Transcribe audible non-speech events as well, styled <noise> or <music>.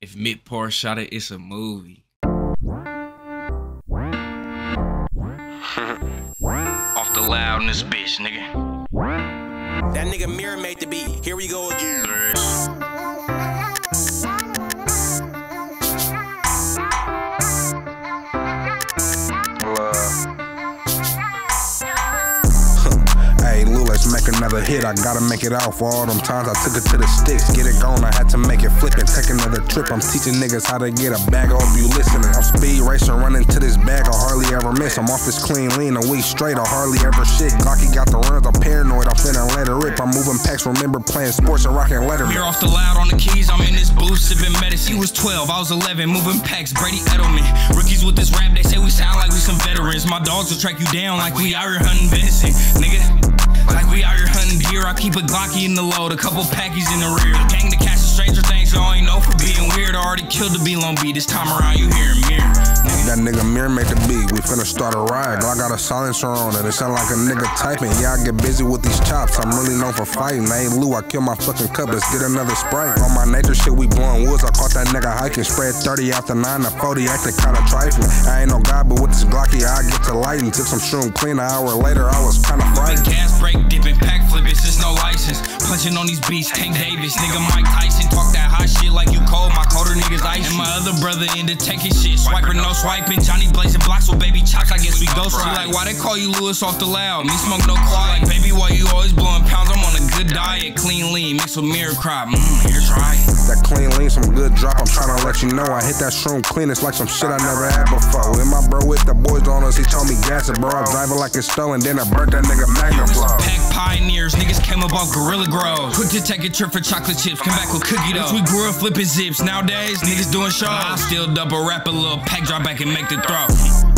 If Mitpar shot it, it's a movie. <laughs> Off the loudness, bitch, nigga. That nigga Miiir made the beat. Here we go again. Another hit. I gotta make it out for all them times I took it to the sticks. Get it gone, I had to make it flip and take another trip. I'm teaching niggas how to get a bag. Hope you listening. I'm speed racing, running to this bag. I hardly ever miss. I'm off this clean lean, a week straight. I hardly ever shit. Glocky got the runs, I'm paranoid. I'm finna let it rip. I'm moving packs, remember playing sports and rocking letter. Miiir off the loud on the keys, I'm in this booth sipping medicine. He was 12, I was 11, moving packs, Brady Edelman. Rookies with this rap, they say we sound like we some veterans. My dogs will track you down like we here hunting venison, nigga. Like we out here hunting deer, I keep a Glocky in the load, a couple packies in the rear. Gang to catch the stranger things, so already killed the B Long B. This time around, you hearing Miiir. That nigga Miiir make the beat. We finna start a riot. I got a silencer on it. It sound like a nigga typing. Yeah, I get busy with these chops. I'm really known for fighting. I ain't Lou. I kill my fucking cup. Let's get another sprite. On my nature shit, we blowing woods. I caught that nigga hiking. Spread 30 after 9 to 40. Acting kinda trifling. I ain't no god, but with this Glocky, I get to lighting. Took some shroom clean. An hour later, I was kinda frightened. Gas brake dipping, pack flipping, since no license. Punching on these beats, Tank Davis, nigga Mike Tyson. Talk that hot shit like you cold, my colder niggas ice. And my other brother into taking shit, swiper no swiping. Johnny blazing blocks with baby chops, I guess we ghost. She like, why they call you Louis off the loud? Me smoke no quad. Like, baby, why you always blowing pounds? I'm on a good diet, clean lean, mixed with mirror crop. Mmm, here's right. That clean lean, some good drop. I'm tryna let you know I hit that shroom clean. It's like some shit I never had before. And my bro with the boys on us, he told me gas it, bro. I'm driving like it's stolen, then I burnt that nigga Magnaflow. Pack up off Gorilla Grow. Quick to take a trip for chocolate chips, come back with cookie dough. We grew up flipping zips. Nowadays, niggas doing shows. I still double rap a little pack, drop back and make the throw.